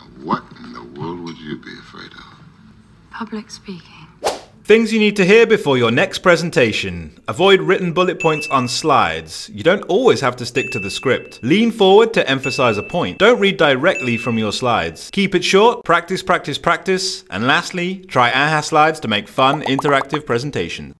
Now, what in the world would you be afraid of? Public speaking. Things you need to hear before your next presentation. Avoid written bullet points on slides. You don't always have to stick to the script. Lean forward to emphasize a point. Don't read directly from your slides. Keep it short, practice, practice, practice. And lastly, try AhaSlides to make fun, interactive presentations.